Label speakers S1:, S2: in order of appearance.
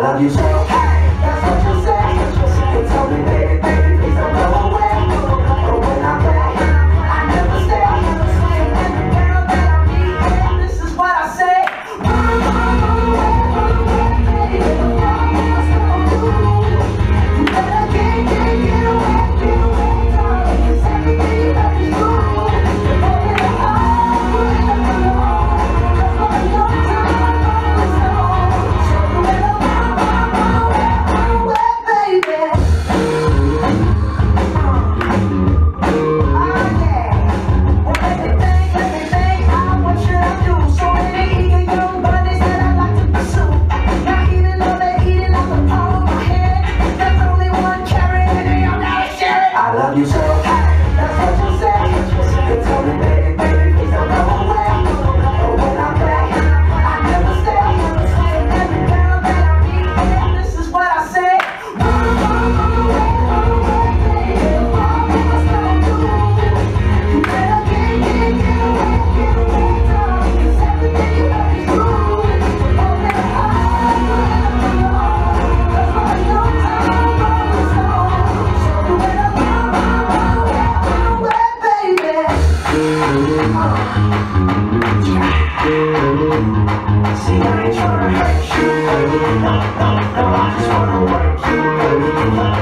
S1: I love you so. I ain't trying to hurt you. No, no, no, I just wanna work you.